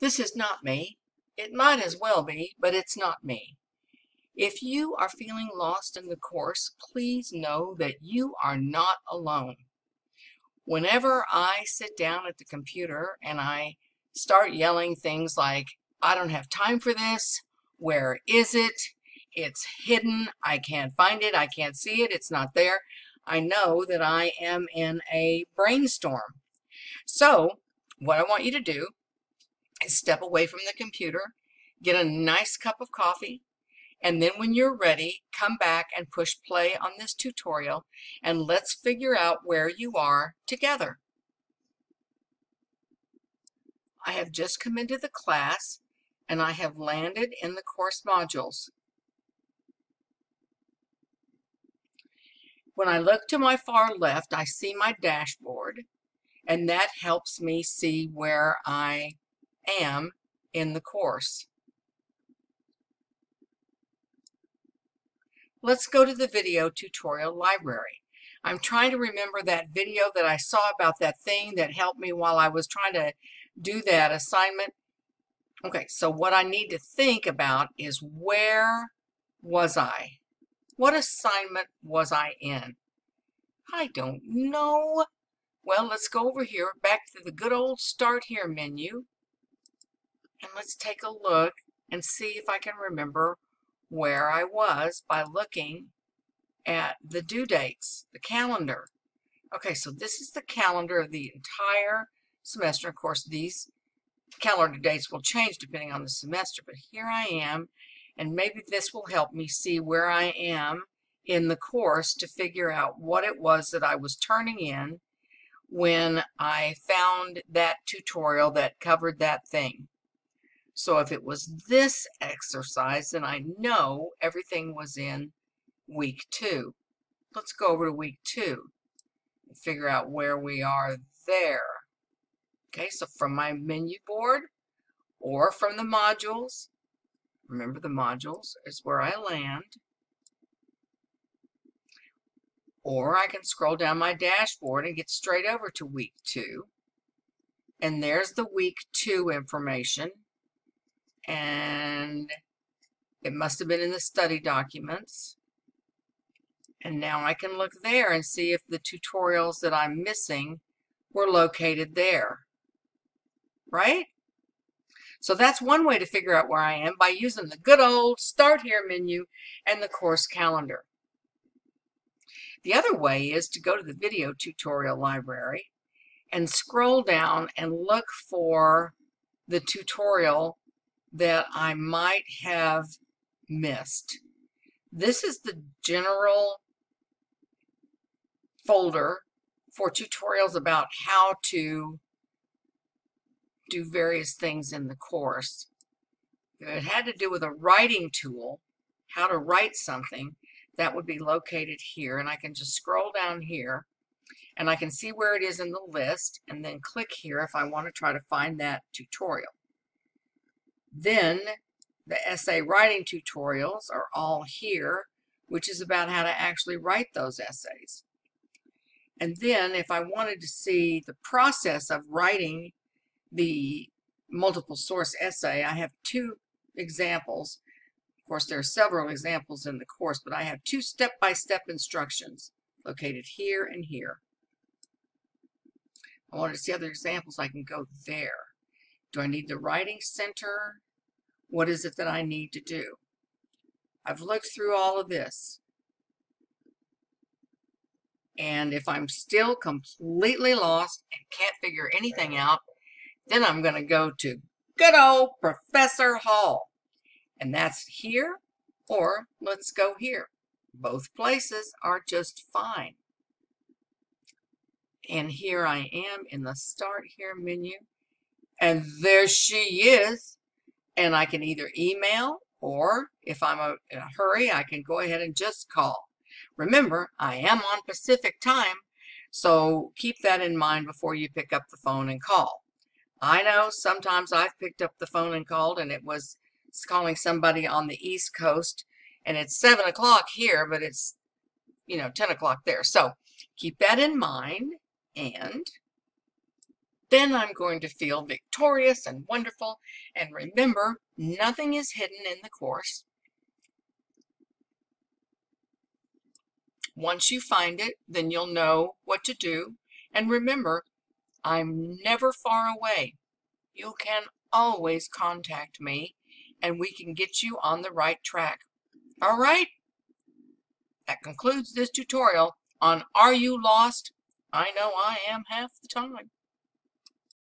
This is not me. It might as well be, but it's not me. If you are feeling lost in the course, please know that you are not alone. Whenever I sit down at the computer and I start yelling things like, I don't have time for this, where is it, it's hidden, I can't find it, I can't see it, it's not there, I know that I am in a brainstorm. So what I want you to do step away from the computer, get a nice cup of coffee, and then when you're ready, come back and push play on this tutorial and let's figure out where you are together. I have just come into the class and I have landed in the course modules. When I look to my far left, I see my dashboard and that helps me see where I am in the course. Let's go to the video tutorial library. I'm trying to remember that video that I saw about that thing that helped me while I was trying to do that assignment. Okay, so what I need to think about is where was I? What assignment was I in? I don't know. Well, let's go over here, back to the good old Start Here menu, and let's take a look and see if I can remember where I was by looking at the due dates, the calendar. Okay, so this is the calendar of the entire semester. Of course, these calendar dates will change depending on the semester, but here I am, and maybe this will help me see where I am in the course to figure out what it was that I was turning in when I found that tutorial that covered that thing. So if it was this exercise, then I know everything was in week two. Let's go over to week two and figure out where we are there. Okay, so from my menu board or from the modules, remember the modules is where I land. Or I can scroll down my dashboard and get straight over to week two. And there's the week two information and it must have been in the study documents. And now I can look there and see if the tutorials that I'm missing were located there, right? So that's one way to figure out where I am by using the good old Start Here menu and the course calendar. The other way is to go to the video tutorial library and scroll down and look for the tutorial that I might have missed. This is the general folder for tutorials about how to do various things in the course. It had to do with a writing tool, how to write something, that would be located here. And I can just scroll down here and I can see where it is in the list and then click here if I want to try to find that tutorial. Then the essay writing tutorials are all here, which is about how to actually write those essays. And then if I wanted to see the process of writing the multiple source essay, I have two examples. Of course, there are several examples in the course, but I have two step-by-step -step instructions located here and here. I wanted to see other examples, I can go there. Do I need the writing center? What is it that I need to do? I've looked through all of this. And if I'm still completely lost and can't figure anything out, then I'm going to go to good old Professor Hall. And that's here, or let's go here. Both places are just fine. And here I am in the Start Here menu. And there she is and I can either email or if I'm a, in a hurry, I can go ahead and just call. Remember, I am on Pacific time, so keep that in mind before you pick up the phone and call. I know sometimes I've picked up the phone and called and it was calling somebody on the East Coast and it's 7 o'clock here, but it's, you know, 10 o'clock there. So keep that in mind and Then I'm going to feel victorious and wonderful. And remember, nothing is hidden in the course. Once you find it, then you'll know what to do. And remember, I'm never far away. You can always contact me and we can get you on the right track. All right? That concludes this tutorial on Are You Lost? I know I am half the time.